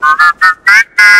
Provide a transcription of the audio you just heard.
Ha ha ha ha!